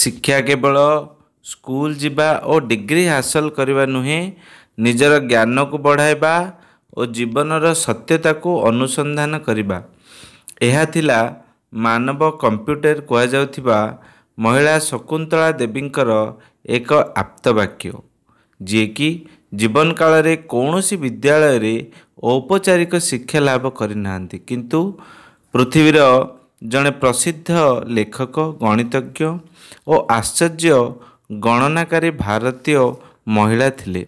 ଶିକ୍ଷା କେବଳ ସ୍କୁଲ ଯିବା ଓ ଡିଗ୍ରୀ ହାସଲ କରିବା ନୁହେଁ ନିଜର ଜ୍ଞାନକୁ ବଢ଼ାଇବା ଓ ଜୀବନର ସତ୍ୟତାକୁ ଅନୁସନ୍ଧାନ କରିବା। ଏହା ଥିଲା ମାନବ କମ୍ପ୍ୟୁଟର କୁହାଯାଉଥିବା ମହିଳା ଶକୁନ୍ତଳା ଦେବୀଙ୍କର ଏକ ଆପ୍ତବାକ୍ୟ ଯିଏକି ଜୀବନ କାଳରେ କୌଣସି ବିଦ୍ୟାଳୟରେ ଔପଚାରିକ ଶିକ୍ଷା ଲାଭ କରିନାହାନ୍ତି। କିନ୍ତୁ ପୃଥିବୀର ଜଣେ ପ୍ରସିଦ୍ଧ ଲେଖକ ଗଣିତଜ୍ଞ ଓ ଆଶ୍ଚର୍ଯ୍ୟ ଗଣନାକାରୀ ଭାରତୀୟ ମହିଳା ଥିଲେ।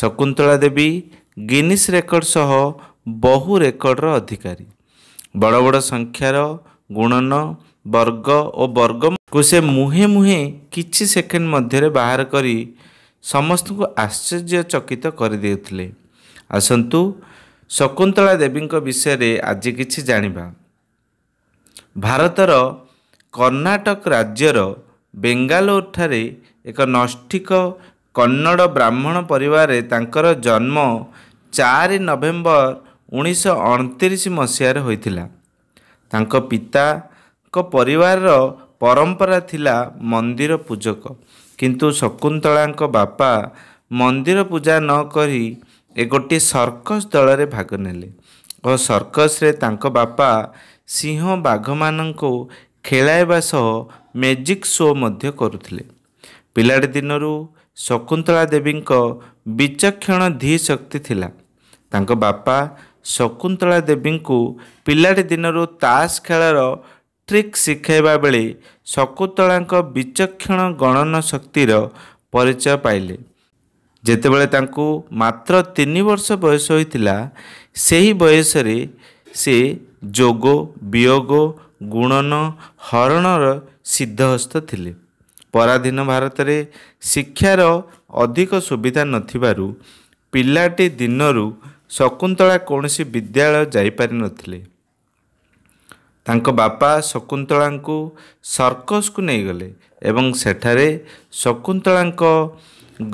ଶକୁନ୍ତଳା ଦେବୀ ଗିନିସ୍ ରେକର୍ଡ଼ ସହ ବହୁ ରେକର୍ଡ଼ର ଅଧିକାରୀ। ବଡ଼ ବଡ଼ ସଂଖ୍ୟାର ଗୁଣନ ବର୍ଗ ଓ ବର୍ଗକୁ ସେ ମୁହେଁ ମୁହେଁ କିଛି ସେକେଣ୍ଡ ମଧ୍ୟରେ ବାହାର କରି ସମସ୍ତଙ୍କୁ ଆଶ୍ଚର୍ଯ୍ୟଚକିତ କରିଦେଉଥିଲେ। ଆସନ୍ତୁ ଶକୁନ୍ତଳା ଦେବୀଙ୍କ ବିଷୟରେ ଆଜି କିଛି ଜାଣିବା। ଭାରତର କର୍ଣ୍ଣାଟକ ରାଜ୍ୟର ବେଙ୍ଗାଲୋରଠାରେ ଏକ ନୈଷ୍ଠିକ କନ୍ନଡ଼ ବ୍ରାହ୍ମଣ ପରିବାରରେ ତାଙ୍କର ଜନ୍ମ ଚାରି ନଭେମ୍ବର ଉଣେଇଶହ ଅଣତିରିଶ ମସିହାରେ ହୋଇଥିଲା। ତାଙ୍କ ପିତାଙ୍କ ପରିବାରର ପରମ୍ପରା ଥିଲା ମନ୍ଦିର ପୂଜକ। କିନ୍ତୁ ଶକୁନ୍ତଳାଙ୍କ ବାପା ମନ୍ଦିର ପୂଜା ନ କରି ଏ ଗୋଟିଏ ସର୍କସ ଦଳରେ ଭାଗ ନେଲେ ଓ ସର୍କସରେ ତାଙ୍କ ବାପା ସିଂହ ବାଘମାନଙ୍କୁ ଖେଳାଇବା ସହ ମ୍ୟାଜିକ୍ ଶୋ ମଧ୍ୟ କରୁଥିଲେ। ପିଲାଟି ଦିନରୁ ଶକୁନ୍ତଳା ଦେବୀଙ୍କ ବିଚକ୍ଷଣ ଧୀ ଶକ୍ତି ଥିଲା। ତାଙ୍କ ବାପା ଶକୁନ୍ତଳା ଦେବୀଙ୍କୁ ପିଲାଟି ଦିନରୁ ତାସ ଖେଳର ଟ୍ରିକ୍ ଶିଖାଇବା ବେଳେ ଶକୁନ୍ତଳାଙ୍କ ବିଚକ୍ଷଣ ଗଣନ ଶକ୍ତିର ପରିଚୟ ପାଇଲେ। ଯେତେବେଳେ ତାଙ୍କୁ ମାତ୍ର ତିନି ବର୍ଷ ବୟସ ହୋଇଥିଲା ସେହି ବୟସରେ ସେ ଯୋଗ ବିୟୋଗ ଗୁଣନ ହରଣର ସିଦ୍ଧହସ୍ତ ଥିଲେ। ପରାଧୀନ ଭାରତରେ ଶିକ୍ଷାର ଅଧିକ ସୁବିଧା ନଥିବାରୁ ପିଲାଟି ଦିନରୁ ଶକୁନ୍ତଳା କୌଣସି ବିଦ୍ୟାଳୟ ଯାଇପାରିନଥିଲେ ତାଙ୍କ ବାପା ଶକୁନ୍ତଳାଙ୍କୁ ସର୍କସକୁ ନେଇଗଲେ ଏବଂ ସେଠାରେ ଶକୁନ୍ତଳାଙ୍କ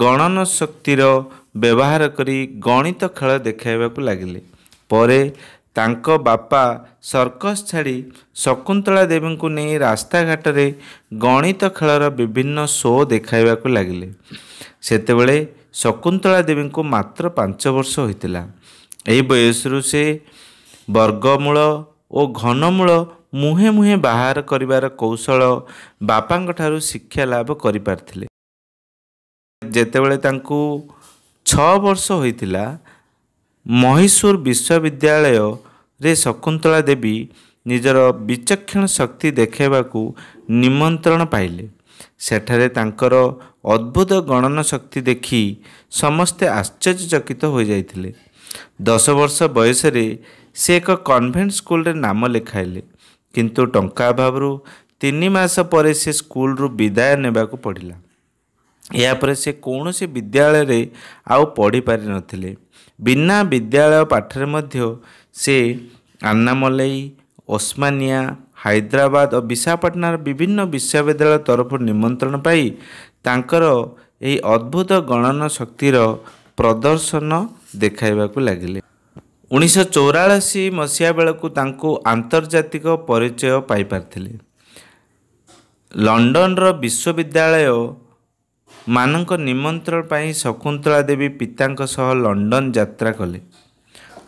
ଗଣନ ଶକ୍ତିର ବ୍ୟବହାର କରି ଗଣିତ ଖେଳ ଦେଖାଇବାକୁ ଲାଗିଲେ। ପରେ ତାଙ୍କ ବାପା ସର୍କସ ଛାଡ଼ି ଶକୁନ୍ତଳା ଦେବୀଙ୍କୁ ନେଇ ରାସ୍ତାଘାଟରେ ଗଣିତ ଖେଳର ବିଭିନ୍ନ ଶୋ ଦେଖାଇବାକୁ ଲାଗିଲେ। ସେତେବେଳେ ଶକୁନ୍ତଳା ଦେବୀଙ୍କୁ ମାତ୍ର ପାଞ୍ଚ ବର୍ଷ ହୋଇଥିଲା। ଏହି ବୟସରୁ ସେ ବର୍ଗମୂଳ ଓ ଘନମୂଳ ମୁହେଁ ମୁହେଁ ବାହାର କରିବାର କୌଶଳ ବାପାଙ୍କଠାରୁ ଶିକ୍ଷା ଲାଭ କରିପାରିଥିଲେ। ଯେତେବେଳେ ତାଙ୍କୁ ଛଅ ବର୍ଷ ହୋଇଥିଲା ମହୀଶୂର ବିଶ୍ୱବିଦ୍ୟାଳୟରେ ଶକୁନ୍ତଳା ଦେବୀ ନିଜର ବିଚକ୍ଷଣ ଶକ୍ତି ଦେଖାଇବାକୁ ନିମନ୍ତ୍ରଣ ପାଇଲେ। ସେଠାରେ ତାଙ୍କର ଅଦ୍ଭୁତ ଗଣନ ଶକ୍ତି ଦେଖି ସମସ୍ତେ ଆଶ୍ଚର୍ଯ୍ୟଚକିତ ହୋଇଯାଇଥିଲେ। ଦଶ ବର୍ଷ ବୟସରେ ସେ ଏକ କନଭେଣ୍ଟ ସ୍କୁଲରେ ନାମ ଲେଖାଇଲେ କିନ୍ତୁ ଟଙ୍କା ଅଭାବରୁ ତିନି ମାସ ପରେ ସେ ସ୍କୁଲରୁ ବିଦାୟ ନେବାକୁ ପଡ଼ିଲା। ଏହାପରେ ସେ କୌଣସି ବିଦ୍ୟାଳୟରେ ଆଉ ପଢ଼ିପାରିନଥିଲେ ବିନା ବିଦ୍ୟାଳୟ ପାଠରେ ମଧ୍ୟ ସେ ଆନ୍ନାମଲାଇ ଓସ୍ମାନିଆ ହାଇଦ୍ରାବାଦ ଓ ବିଶାଖାପାଟଣାର ବିଭିନ୍ନ ବିଶ୍ୱବିଦ୍ୟାଳୟ ତରଫରୁ ନିମନ୍ତ୍ରଣ ପାଇ ତାଙ୍କର ଏହି ଅଦ୍ଭୁତ ଗଣନ ଶକ୍ତିର ପ୍ରଦର୍ଶନ ଦେଖାଇବାକୁ ଲାଗିଲେ। ଉଣେଇଶହ ଚଉରାଳିଶ ମସିହା ବେଳକୁ ତାଙ୍କୁ ଆନ୍ତର୍ଜାତିକ ପରିଚୟ ପାଇପାରିଥିଲେ। ଲଣ୍ଡନର ବିଶ୍ୱବିଦ୍ୟାଳୟ ମାନଙ୍କ ନିମନ୍ତ୍ରଣ ପାଇଁ ଶକୁନ୍ତଳା ଦେବୀ ପିତାଙ୍କ ସହ ଲଣ୍ଡନ ଯାତ୍ରା କଲେ।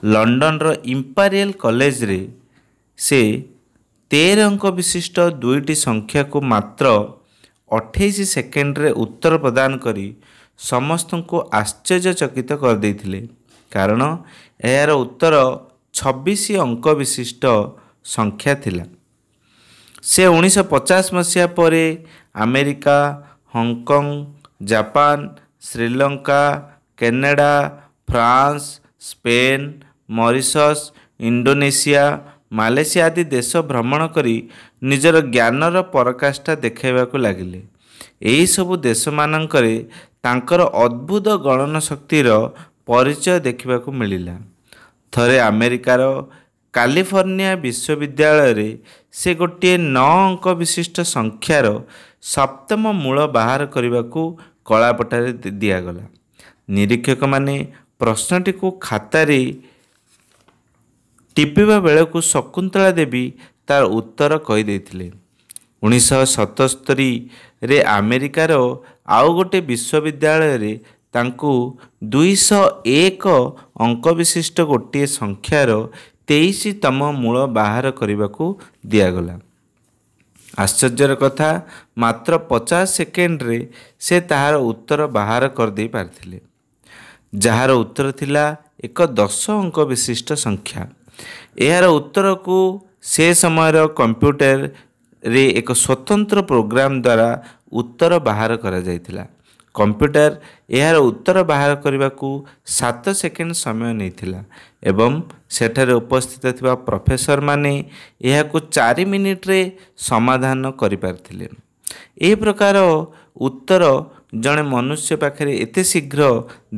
ଲଣ୍ଡନର ଇମ୍ପାରିଆଲ କଲେଜରେ ସେ ତେର ଅଙ୍କ ବିଶିଷ୍ଟ ଦୁଇଟି ସଂଖ୍ୟାକୁ ମାତ୍ର ଅଠେଇଶ ସେକେଣ୍ଡରେ ଉତ୍ତର ପ୍ରଦାନ କରି ସମସ୍ତଙ୍କୁ ଆଶ୍ଚର୍ଯ୍ୟଚକିତ କରିଦେଇଥିଲେ। କାରଣ ଏହାର ଉତ୍ତର ଛବିଶ ଅଙ୍କ ବିଶିଷ୍ଟ ସଂଖ୍ୟା ଥିଲା। ସେ ଉଣେଇଶହ ପଚାଶ ମସିହା ପରେ America Hong Kong Japan Sri Lanka Canada France Spain Mauritius Indonesia Malaysia ଆଦି ଦେଶ ଭ୍ରମଣ କରି ନିଜର ଜ୍ଞାନର ପରାକାଷ୍ଠା ଦେଖାଇବାକୁ ଲାଗିଲେ। ଏହିସବୁ ଦେଶମାନଙ୍କରେ ତାଙ୍କର ଅଦ୍ଭୁତ ଗଣନ ଶକ୍ତିର ପରିଚୟ ଦେଖିବାକୁ ମିଳିଲା। ଥରେ ଆମେରିକାର କାଲିଫର୍ଣ୍ଣିଆ ବିଶ୍ୱବିଦ୍ୟାଳୟରେ ସେ ଗୋଟିଏ ନଅ ଅଙ୍କ ବିଶିଷ୍ଟ ସଂଖ୍ୟାର ସପ୍ତମ ମୂଳ ବାହାର କରିବାକୁ କଳାପଟାରେ ଦିଆଗଲା। ନିରୀକ୍ଷକମାନେ ପ୍ରଶ୍ନଟିକୁ ଖାତାରେ ଟିପିବା ବେଳକୁ ଶକୁନ୍ତଳା ଦେବୀ ତାର ଉତ୍ତର କହିଦେଇଥିଲେ ଉଣେଇଶହ ସତସ୍ତରୀରେ ଆମେରିକାର ଆଉ ଗୋଟିଏ ବିଶ୍ୱବିଦ୍ୟାଳୟରେ ତାଙ୍କୁ ଦୁଇଶହ ଏକ ଅଙ୍କ ବିଶିଷ୍ଟ ଗୋଟିଏ ସଂଖ୍ୟାର ତେଇଶତମ ମୂଳ ବାହାର କରିବାକୁ ଦିଆଗଲା। ଆଶ୍ଚର୍ଯ୍ୟର କଥା ମାତ୍ର ପଚାଶ ସେକେଣ୍ଡରେ ସେ ତାହାର ଉତ୍ତର ବାହାର କରିଦେଇ ପାରିଥିଲେ। ଯାହାର ଉତ୍ତର ଥିଲା ଏକ ଦଶ ଅଙ୍କ ବିଶିଷ୍ଟ ସଂଖ୍ୟା। ଏହାର ଉତ୍ତରକୁ ସେ ସମୟର କମ୍ପ୍ୟୁଟରରେ ଏକ ସ୍ୱତନ୍ତ୍ର ପ୍ରୋଗ୍ରାମ ଦ୍ୱାରା ଉତ୍ତର ବାହାର କରାଯାଇଥିଲା। କମ୍ପ୍ୟୁଟର ଏହାର ଉତ୍ତର ବାହାର କରିବାକୁ ସାତ ସେକେଣ୍ଡ ସମୟ ନେଇଥିଲା ଏବଂ ସେଠାରେ ଉପସ୍ଥିତ ଥିବା ପ୍ରଫେସରମାନେ ଏହାକୁ ଚାରି ମିନିଟରେ ସମାଧାନ କରିପାରିଥିଲେ। ଏହି ପ୍ରକାର ଉତ୍ତର ଜଣେ ମନୁଷ୍ୟ ପାଖରେ ଏତେ ଶୀଘ୍ର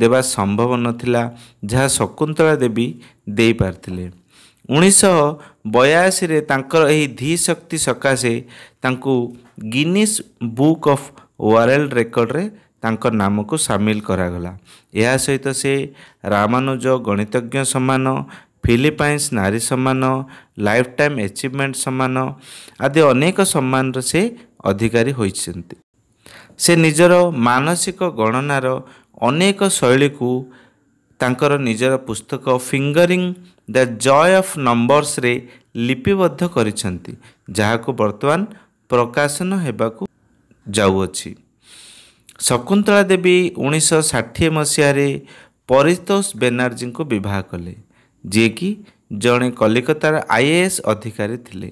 ଦେବା ସମ୍ଭବ ନଥିଲା ଯାହା ଶକୁନ୍ତଳା ଦେବୀ ଦେଇପାରିଥିଲେ। ଉଣେଇଶହ ବୟାଅଶୀରେ ତାଙ୍କର ଏହି ଧୀ ଶକ୍ତି ସକାଶେ ତାଙ୍କୁ ଗିନିସ୍ ବୁକ୍ ଅଫ୍ ୱାର୍ଲଡ ରେକର୍ଡ଼ରେ ତାଙ୍କ ନାମକୁ ସାମିଲ କରାଗଲା। ଏହା ସହିତ ସେ ରାମାନୁଜ ଗଣିତଜ୍ଞ ସମ୍ମାନ ଫିଲିପାଇନ୍ସ ନାରୀ ସମ୍ମାନ ଲାଇଫ୍ ଟାଇମ୍ ଆଚିଭମେଣ୍ଟ ସମ୍ମାନ ଆଦି ଅନେକ ସମ୍ମାନର ସେ ଅଧିକାରୀ ହୋଇଛନ୍ତି। ସେ ନିଜର ମାନସିକ ଗଣନାର ଅନେକ ଶୈଳୀକୁ ତାଙ୍କର ନିଜର ପୁସ୍ତକ ଫିଙ୍ଗରିଂ ଦ ଜୟ ଅଫ୍ ନମ୍ବର୍ସରେ ଲିପିବଦ୍ଧ କରିଛନ୍ତି ଯାହାକୁ ବର୍ତ୍ତମାନ ପ୍ରକାଶନ ହେବାକୁ ଯାଉଅଛି। ଶକୁନ୍ତଳା ଦେବୀ ଉଣେଇଶହ ଷାଠିଏ ମସିହାରେ ପରିତୋଷ ବେନାର୍ଜୀଙ୍କୁ ବିବାହ କଲେ ଯିଏକି ଜଣେ କଲିକତାର ଆଇ ଏ ଏସ୍ ଅଧିକାରୀ ଥିଲେ।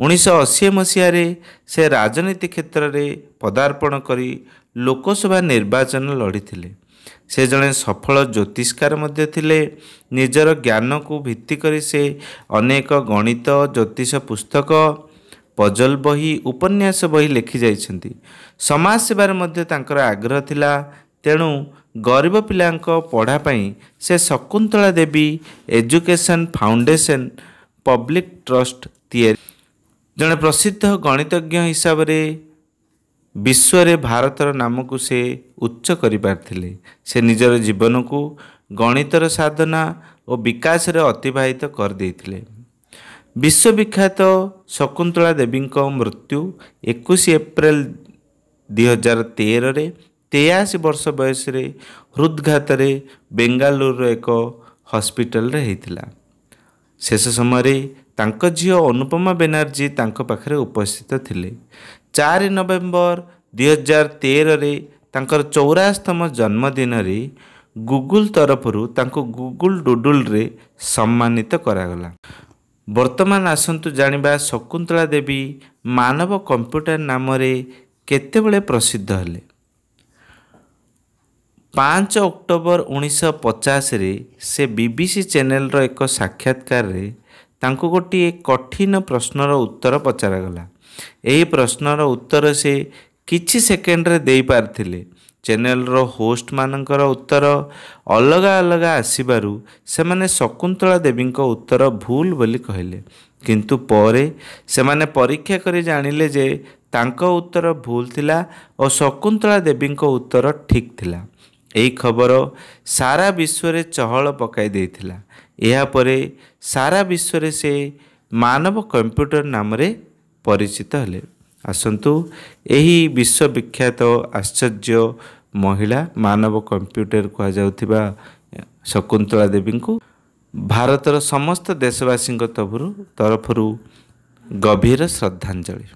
ଉଣେଇଶହ ଅଶୀ ମସିହାରେ ସେ ରାଜନୀତି କ୍ଷେତ୍ରରେ ପଦାର୍ପଣ କରି ଲୋକସଭା ନିର୍ବାଚନ ଲଢ଼ିଥିଲେ। ସେ ଜଣେ ସଫଳ ଜ୍ୟୋତିଷକାର ମଧ୍ୟ ଥିଲେ। ନିଜର ଜ୍ଞାନକୁ ଭିତ୍ତି କରି ସେ ଅନେକ ଗଣିତ ଜ୍ୟୋତିଷ ପୁସ୍ତକ ପଜଲ ବହି ଉପନ୍ୟାସ ବହି ଲେଖି ଯାଇଛନ୍ତି। ସମାଜ ସେବାରେ ମଧ୍ୟ ତାଙ୍କର ଆଗ୍ରହ ଥିଲା। ତେଣୁ ଗରିବ ପିଲାଙ୍କ ପଢ଼ା ପାଇଁ ସେ Shakuntala Devi education foundation public trust ତିଆରି। ଜଣେ ପ୍ରସିଦ୍ଧ ଗଣିତଜ୍ଞ ହିସାବରେ ବିଶ୍ୱରେ ଭାରତର ନାମକୁ ସେ ଉଚ୍ଚ କରିପାରିଥିଲେ। ସେ ନିଜର ଜୀବନକୁ ଗଣିତର ସାଧନା ଓ ବିକାଶରେ ଅତିବାହିତ କରିଦେଇଥିଲେ। ବିଶ୍ୱବିଖ୍ୟାତ ଶକୁନ୍ତଳା ଦେବୀଙ୍କ ମୃତ୍ୟୁ ଏକୋଇଶ ଏପ୍ରିଲ ଦୁଇ ହଜାର ତେରରେ ତେୟାଅଶୀ ବର୍ଷ ବୟସରେ ହୃଦଘାତରେ ବେଙ୍ଗାଲୁରୁର ଏକ ହସ୍ପିଟାଲରେ ହେଇଥିଲା। ଶେଷ ସମୟରେ ତାଙ୍କ ଝିଅ ଅନୁପମା ବେନାର୍ଜୀ ତାଙ୍କ ପାଖରେ ଉପସ୍ଥିତ ଥିଲେ। ଚାରି ନଭେମ୍ବର ଦୁଇ ହଜାର ତେରରେ ତାଙ୍କର ଚଉରାଶତମ ଜନ୍ମଦିନରେ ଗୁଗୁଲ ତରଫରୁ ତାଙ୍କୁ ଗୁଗୁଲ ଡୁଡୁଲରେ ସମ୍ମାନିତ କରାଗଲା। ବର୍ତ୍ତମାନ ଆସନ୍ତୁ ଜାଣିବା ଶକୁନ୍ତଳା ଦେବୀ ମାନବ କମ୍ପ୍ୟୁଟର ନାମରେ କେତେବେଳେ ପ୍ରସିଦ୍ଧ ହେଲେ? ପାଞ୍ଚ ଅକ୍ଟୋବର ଉଣେଇଶହ ପଚାଶରେ ସେ ବିବିସି ଚ୍ୟାନେଲର ଏକ ସାକ୍ଷାତକାରରେ ତାଙ୍କୁ ଗୋଟିଏ କଠିନ ପ୍ରଶ୍ନର ଉତ୍ତର ପଚରାଗଲା। ଏହି ପ୍ରଶ୍ନର ଉତ୍ତର ସେ କିଛି ସେକେଣ୍ଡରେ ଦେଇପାରିଥିଲେ। ଚ୍ୟାନେଲର ହୋଷ୍ଟମାନଙ୍କର ଉତ୍ତର ଅଲଗା ଅଲଗା ଆସିବାରୁ ସେମାନେ ଶକୁନ୍ତଳା ଦେବୀଙ୍କ ଉତ୍ତର ଭୁଲ ବୋଲି କହିଲେ। କିନ୍ତୁ ପରେ ସେମାନେ ପରୀକ୍ଷା କରି ଜାଣିଲେ ଯେ ତାଙ୍କ ଉତ୍ତର ଭୁଲ ଥିଲା ଓ ଶକୁନ୍ତଳା ଦେବୀଙ୍କ ଉତ୍ତର ଠିକ୍ ଥିଲା। ଏହି ଖବର ସାରା ବିଶ୍ୱରେ ଚହଳ ପକାଇ ଦେଇଥିଲା। ଏହାପରେ ସାରା ବିଶ୍ୱରେ ସେ ମାନବ କମ୍ପ୍ୟୁଟର ନାମରେ ପରିଚିତ ହେଲେ। ଆସନ୍ତୁ। ଏହି ବିଶ୍ୱବିଖ୍ୟାତ ଆଶ୍ଚର୍ଯ୍ୟ ମହିଳା ମାନବ କମ୍ପ୍ୟୁଟର କୁହାଯାଉଥିବା ଶକୁନ୍ତଳା ଦେବୀଙ୍କୁ ଭାରତର ସମସ୍ତ ଦେଶବାସୀଙ୍କ ତରଫରୁ ତରଫରୁ ଗଭୀର ଶ୍ରଦ୍ଧାଞ୍ଜଳି।